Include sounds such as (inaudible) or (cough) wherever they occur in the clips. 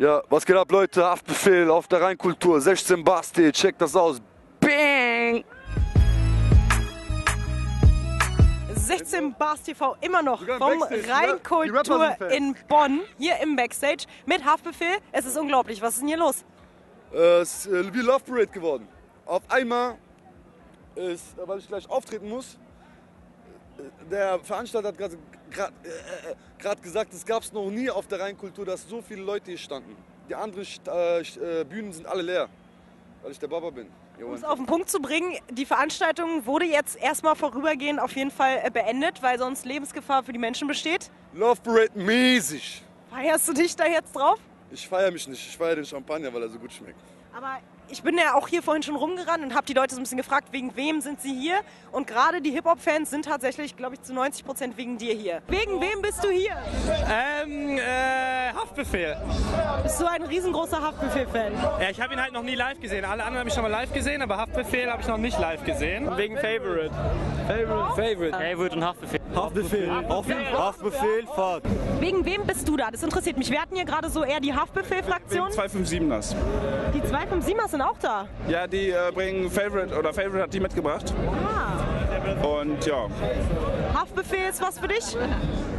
Ja, was geht ab, Leute? Haftbefehl auf der Rheinkultur. 16 Basti, check das aus. Bang! 16 Bars TV immer noch vom Rheinkultur in Bonn, hier im Backstage mit Haftbefehl. Es ist unglaublich. Was ist denn hier los? Äh, es ist äh, wie Love Parade geworden. Auf einmal ist, weil ich gleich auftreten muss, äh, der Veranstalter hat gerade grad, äh, äh, gesagt, es gab es noch nie auf der Rheinkultur, dass so viele Leute hier standen. Die anderen äh, äh, Bühnen sind alle leer, weil ich der Baba bin. Um es auf den Punkt zu bringen, die Veranstaltung wurde jetzt erstmal vorübergehend auf jeden Fall äh, beendet, weil sonst Lebensgefahr für die Menschen besteht. Love Parade mäßig. Feierst du dich da jetzt drauf? Ich feiere mich nicht, ich feiere den Champagner, weil er so gut schmeckt. Aber ich bin ja auch hier vorhin schon rumgerannt und habe die Leute so ein bisschen gefragt, wegen wem sind sie hier? Und gerade die Hip-Hop-Fans sind tatsächlich, glaube ich, zu 90 Prozent wegen dir hier. Wegen wem bist du hier? Ähm, äh, Haftbefehl. Bist du ein riesengroßer Haftbefehl-Fan? Ja, ich habe ihn halt noch nie live gesehen. Alle anderen habe ich schon mal live gesehen, aber Haftbefehl habe ich noch nicht live gesehen. Wegen Favorite. Favorite. Favorite. Favorite und Haftbefehl. Haftbefehl. Haftbefehl, Fahrt. Wegen wem bist du da? Das interessiert mich. Wir hatten hier gerade so eher die Haftbefehl-Fraktion. 257ers. Die 257er sind auch da. Ja, die äh, bringen Favorite oder Favorite hat die mitgebracht. Und ja, Haftbefehl ist was für dich?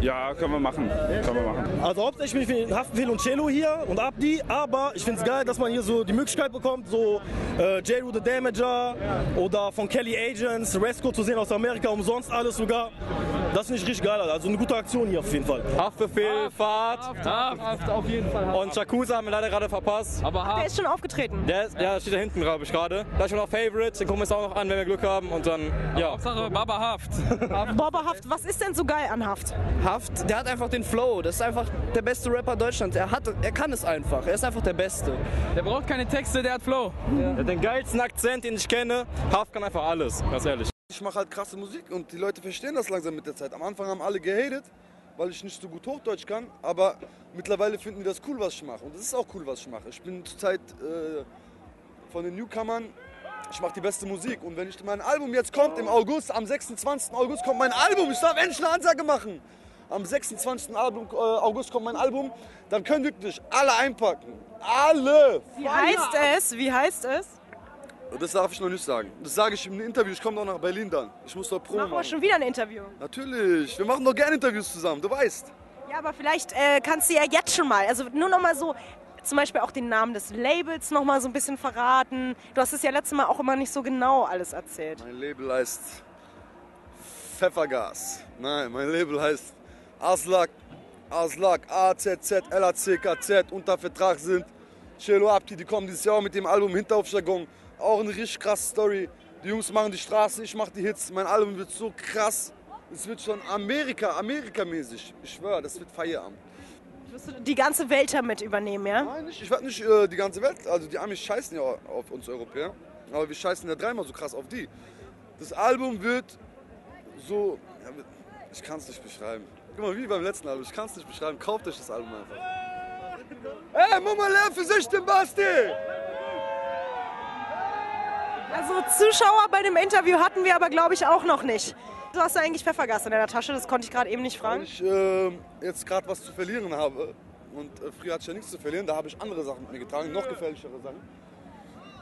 Ja, können wir machen. Können wir machen. Also hauptsächlich bin ich Haftbefehl und Cello hier und Abdi, aber ich finde es geil, dass man hier so die Möglichkeit bekommt, so äh, J. the Damager oder von Kelly Agents, Resco zu sehen aus Amerika, umsonst alles sogar. Das finde ich richtig geil, Alter. also eine gute Aktion hier auf jeden Fall. Haftbefehl, Fahrt. Haft, auf jeden Fall. Und Shakusa haben wir leider gerade verpasst. Aber Der ist schon aufgetreten. Der ist, ja, steht da hinten, glaube ich, gerade. Da ist schon noch Favorite. Den gucken wir uns auch noch an, wenn wir Glück haben. Und dann, ja. Hauptsache Baba Haft. (laughs) Bobber Haft, was ist denn so geil an Haft? Haft, der hat einfach den Flow. Das ist einfach der beste Rapper Deutschlands. Er, hat, er kann es einfach. Er ist einfach der Beste. Der braucht keine Texte, der hat Flow. Der hat den geilsten Akzent, den ich kenne. Haft kann einfach alles, ganz ehrlich. Ich mache halt krasse Musik und die Leute verstehen das langsam mit der Zeit. Am Anfang haben alle gehatet, weil ich nicht so gut Hochdeutsch kann, aber mittlerweile finden die das cool, was ich mache. Und es ist auch cool, was ich mache. Ich bin zurzeit äh, von den Newcomern, ich mache die beste Musik. Und wenn ich mein Album jetzt kommt im August, am 26. August kommt mein Album, ich darf endlich eine Ansage machen. Am 26. Album, äh, August kommt mein Album, dann können wirklich alle einpacken. Alle! Wie heißt es? Wie heißt es? Das darf ich noch nicht sagen. Das sage ich im Interview. Ich komme doch nach Berlin dann. Ich muss doch Promo Machen wir schon wieder ein Interview. Natürlich. Wir machen doch gerne Interviews zusammen. Du weißt. Ja, aber vielleicht äh, kannst du ja jetzt schon mal, also nur noch mal so, zum Beispiel auch den Namen des Labels noch mal so ein bisschen verraten. Du hast es ja letztes Mal auch immer nicht so genau alles erzählt. Mein Label heißt Pfeffergas. Nein, mein Label heißt Aslak. Aslak, AZZ, LACKZ. Unter Vertrag sind Cello Abdi. Die kommen dieses Jahr mit dem Album Hinterhofjargon. Auch eine richtig krasse Story. Die Jungs machen die Straße, ich mache die Hits. Mein Album wird so krass. Es wird schon Amerika, Amerikamäßig. Ich schwöre, das wird Feierabend. Wirst du die ganze Welt damit übernehmen, ja? Nein, nicht, ich werde nicht äh, die ganze Welt, also die Amis scheißen ja auf uns Europäer, aber wir scheißen ja dreimal so krass auf die. Das Album wird so, ja, ich kann es nicht beschreiben. Guck mal, wie beim letzten Album, ich kann es nicht beschreiben, kauft euch das Album einfach. Ey, Mama, leer für 16 Basti! Also Zuschauer bei dem Interview hatten wir aber, glaube ich, auch noch nicht. Du hast ja eigentlich Pfeffergas in deiner Tasche, das konnte ich gerade eben nicht Weil fragen. ich äh, jetzt gerade was zu verlieren habe und äh, früher hatte ich ja nichts zu verlieren, da habe ich andere Sachen mit mir getragen, noch gefährlichere Sachen.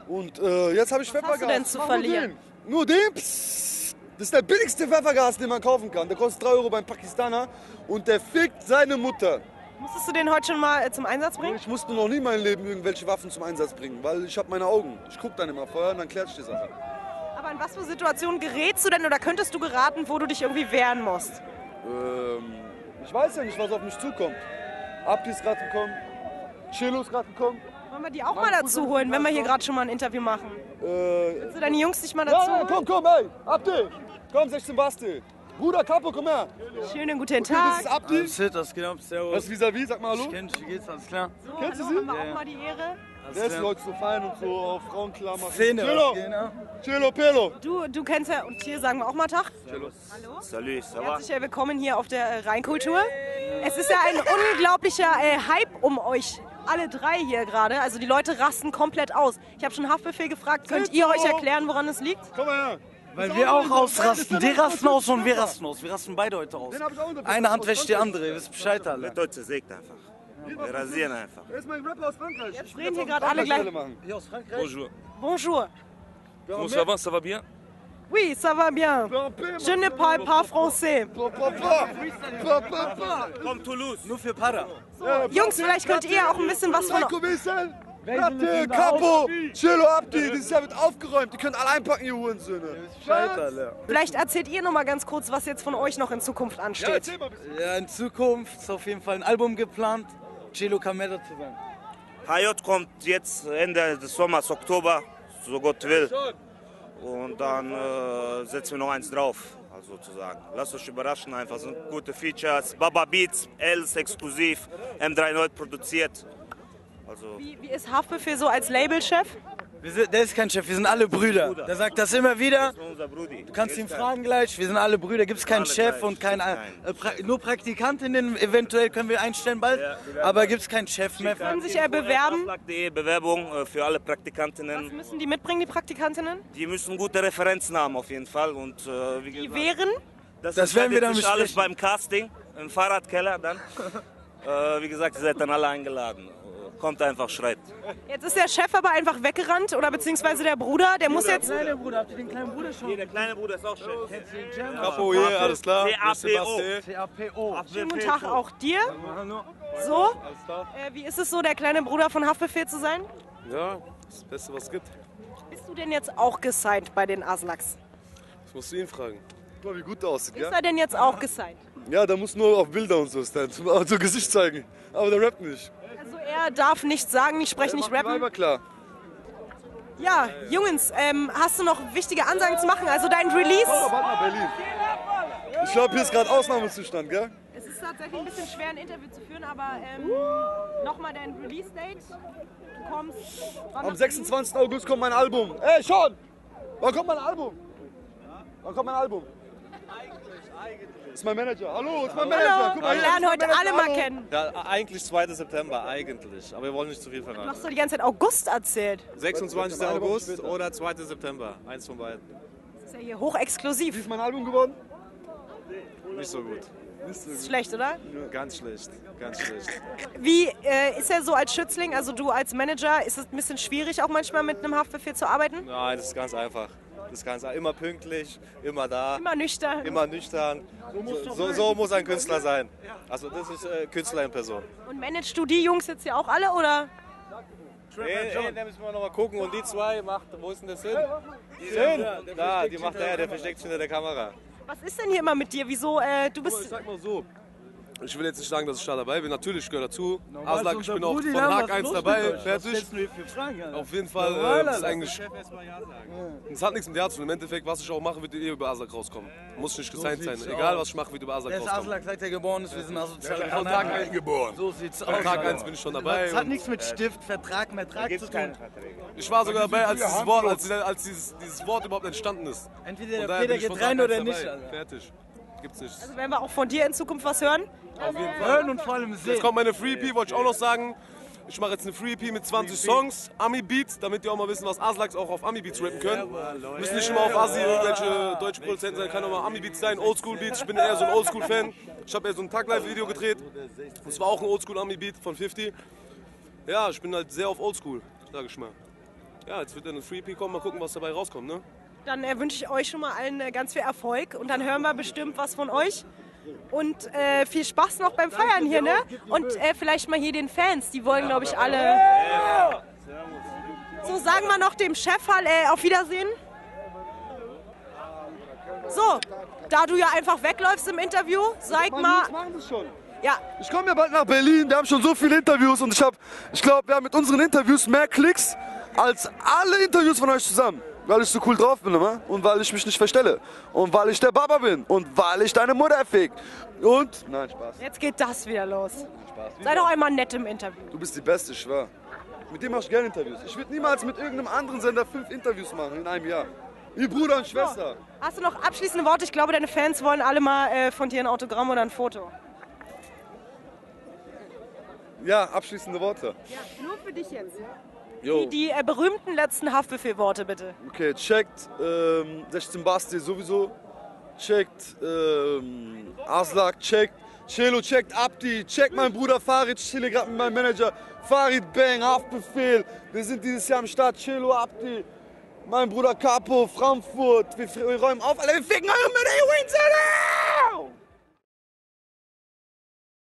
Und äh, jetzt habe ich Was Pfeffergas. du denn zu Mach nur verlieren? den. Nur den? Psst. Das ist der billigste Pfeffergas, den man kaufen kann. Der kostet 3 Euro beim Pakistaner und der fickt seine Mutter. Musstest du den heute schon mal äh, zum Einsatz bringen? Ich musste noch nie in meinem Leben irgendwelche Waffen zum Einsatz bringen, weil ich habe meine Augen. Ich gucke dann immer vorher und dann klärt sich die Sache. Aber in was für Situationen gerätst du denn oder könntest du geraten, wo du dich irgendwie wehren musst? Ähm, ich weiß ja nicht, was auf mich zukommt. Abdi ist gerade gekommen, Chilo ist gerade gekommen. Wollen wir die auch mal dazu holen, wenn wir hier gerade schon mal ein Interview machen? Äh, Willst du deine Jungs nicht mal dazu ja, holen? komm, komm, ey, Abdi, komm, 16 Basti. Bruder Capo, komm her. Schönen guten Okay, das Tag. ist Abdi. Shit, das geht ab, servus. Das ist vis-à-vis, sag mal hallo. kenn dich, wie geht's, alles klar? So, Kennst du hallo, sie? haben wir auch mal die Ehre. Der ist Leute so fein und so auf Frauen klar machen. Szene, geht, ne? Chilo, Pelo. Du, du kennst ja, und hier sagen wir auch mal Tag. Hallo. Salut, ça va? Herzlich willkommen hier auf der äh, Rheinkultur. Es ist ja ein unglaublicher äh, Hype um euch alle drei hier gerade. Also die Leute rasten komplett aus. Ich habe schon Haftbefehl gefragt. Könnt ihr euch erklären, woran es liegt? Komm mal her. Weil wir auch ausrasten. Die rasten aus und wir rasten aus. Wir rasten beide heute aus. Eine Hand wäscht die andere, ihr wisst Bescheid alle. Deutsche sägt einfach. Wir rasieren einfach. Er ist mein Rapper aus Frankreich. Jetzt reden hier gerade alle gleich. Bonjour. Bonjour. Comment ça va, ça va bien Oui, ça va bien. Je ne parle pas français. Comme Toulouse. Nur für Para. Jungs, vielleicht könnt ihr auch ein bisschen was von... Ratte, Capo, Cello, Abdi, dieses Jahr wird aufgeräumt. Die könnt alle einpacken, ihr Hurensöhne. Scheiter, Vielleicht erzählt ihr noch mal ganz kurz, was jetzt von euch noch in Zukunft Ja, ansteht. erzähl mal ein bisschen. Ja, in Zukunft ist auf jeden Fall ein Album geplant. Mehr dazu sagen. HJ kommt jetzt Ende des Sommers, Oktober, so Gott will. Und dann äh, setzen wir noch eins drauf, also sozusagen. Lasst euch überraschen einfach, sind gute Features. Baba Beats, Els exklusiv, M3 neu produziert. Also Wie, wie ist Haftbefehl so als Labelchef? Sind, der ist kein Chef, wir sind alle Brüder. Der sagt das immer wieder. Du kannst ihn fragen gleich, wir sind alle Brüder, gibt es keinen Chef und kein, äh, pra nur Praktikantinnen, eventuell können wir einstellen bald, aber gibt es keinen Chef mehr. Können sich ja bewerben. Bewerbung äh, für alle Was Praktikantinnen. müssen die mitbringen, die Praktikantinnen? Die müssen gute Referenzen haben auf jeden Fall. Und, äh, wie Die wären? Das, Das werden wir dann sich alles besprechen. beim Casting im Fahrradkeller dann. (laughs) äh, wie gesagt, ihr seid dann alle eingeladen. Kommt einfach, schreit. Jetzt ist der Chef aber einfach weggerannt oder beziehungsweise der Bruder, der muss jetzt... Kleiner Bruder, habt ihr den kleinen Bruder schon? Der kleine Bruder ist auch Chef. Capo hier, alles klar. CAPO. CAPO. Schönen guten Tag auch dir. So, äh, wie ist es so, der kleine Bruder von Haftbefehl zu sein? Ja, das Beste, was es gibt. Bist du denn jetzt auch gesigned bei den Aslaks? Das musst du ihn fragen. Guck mal, wie gut der aussieht, Ist ja? er denn jetzt auch gesigned? Ja, der muss nur auf Bilder und so stand, (laughs) so Gesicht zeigen. Aber der rappt nicht. Also er darf nichts sagen, nicht sprechen, nicht rappen. Weiber klar. Ja, Jungs, ähm, hast du noch wichtige Ansagen zu machen? Also dein Release? Aber warte mal, Berlin. Ich glaube, hier ist gerade Ausnahmezustand, gell? Es ist tatsächlich ein bisschen schwer, ein Interview zu führen, aber ähm, nochmal dein Release-Date. Du kommst... Am nach 26. August kommt mein Album. Ey, Sean! Wann kommt mein Album? Wann kommt mein Album? Das ist mein Manager. Hallo, das ist mein? Manager. Hallo, Guck wir hier ist lernen heute alle mal kennen. Ja, eigentlich 2. September, eigentlich. Aber wir wollen nicht zu viel Du verraten. hast doch die ganze Zeit August erzählt. 26. August oder 2. September. Eins von beiden. Das ist ja hier hochexklusiv. Wie ist mein Album geworden? Nicht so gut. Ist schlecht, oder? Ganz schlecht. Ganz schlecht. Wie äh, ist er so als Schützling, also du als Manager, ist es ein bisschen schwierig auch manchmal mit einem Haftbefehl zu arbeiten? Nein, das ist ganz einfach. Das ist ganz einfach. Immer pünktlich, immer da, Immer nüchtern. immer nüchtern. So, so, so muss ein Künstler sein. Also das ist äh, Künstler in Person. Und managst du die Jungs jetzt hier auch alle oder? Ey, ey, da müssen wir noch mal gucken. Und die zwei macht, wo ist denn der Sinn? Sinn? Da, die macht er, der versteckt sich hinter der Kamera. Was ist denn hier immer mit dir? Wieso? Äh, du Ich bist. sag mal so. Ich will jetzt nicht sagen, dass ich da dabei bin. Natürlich gehört dazu. Normal Aslak, ich bin auch von Tag ist 1 los dabei. Fertig. Fragen? Auf jeden Fall. Normal, Äh, das ist eigentlich. Es hat nichts mit Ja zu tun. Im Endeffekt, was ich auch mache, wird eh über Aslak rauskommen. Muss nicht gesigned sein. Egal, was ich mache, wird über Aslak Der ist rauskommen. Aslak, seit er geboren ist, wir sind asozial. Von Tag 1 geboren. So sieht's Von aus. Tag Alter. 1 bin ich schon dabei. Das hat nichts mit Stift, Vertrag, Vertrag zu tun. Ich war sogar dabei, als dieses Wort, als, als dieses, dieses Wort überhaupt entstanden ist. Entweder Von der Peter geht von rein Tag oder nicht. Fertig. Gibt's nicht. Also werden wir auch von dir in Zukunft was hören? Auf jeden Fall. Hören und vor allem sehen. Jetzt kommt meine Free EP, wollte ich auch noch sagen. Ich mache jetzt eine Free EP mit 20 Songs, Ami Beats, damit die auch mal wissen, was Aslaks auch auf Ami Beats rappen können. Müssen nicht immer auf Asi irgendwelche deutsche Produzenten sein, kann auch mal Ami Beats sein, Oldschool Beats. Ich bin eher so ein Oldschool Fan. Ich habe eher so ein Tag Live Video gedreht. Das war auch ein Oldschool Ami Beat von 50. Ja, ich bin halt sehr auf Oldschool, sag ich mal. Ja, jetzt wird dann eine Free EP kommen, mal gucken, was dabei rauskommt, ne? Dann äh, wünsche ich euch schon mal allen äh, ganz viel Erfolg und dann hören wir bestimmt was von euch. Und äh, viel Spaß noch beim Feiern hier, ne? Und äh, vielleicht mal hier den Fans, die wollen, glaube ich, alle. So, sagen wir noch dem Chef halt, äh, auf Wiedersehen. So, da du ja einfach wegläufst im Interview, sag mal. Ja, Ich komme ja bald nach Berlin, wir haben schon so viele Interviews und ich habe, ich glaube, wir haben mit unseren Interviews mehr Klicks als alle Interviews von euch zusammen. Weil ich so cool drauf bin, immer und weil ich mich nicht verstelle und weil ich der Baba bin und weil ich deine Mutter fick. Und, nein, Spaß. jetzt geht das wieder los. Spaß. Sei doch einmal nett im Interview. Du bist die Beste, ich schwör. Mit dir mach ich gerne Interviews. Ich würde niemals mit irgendeinem anderen Sender fünf Interviews machen in einem Jahr. Wie Bruder und Schwester. Hast du noch abschließende Worte? Ich glaube, deine Fans wollen alle mal äh, von dir ein Autogramm oder ein Foto. Ja, abschließende Worte. Ja, nur für dich jetzt. Jo. Die, die äh, berühmten letzten Haftbefehlworte bitte. Okay, checkt ähm, 16 Basti sowieso. Checkt ähm, Aslak, checkt, Celo checkt Abdi, check mein Bruder Farid, ich chille gerade mit meinem Manager. Farid Bang, Haftbefehl. Wir sind dieses Jahr am Start. Celo Abdi, mein Bruder Capo, Frankfurt. Wir, wir räumen auf, Alter, wir ficken eure Männer, ihr Wings, Alter!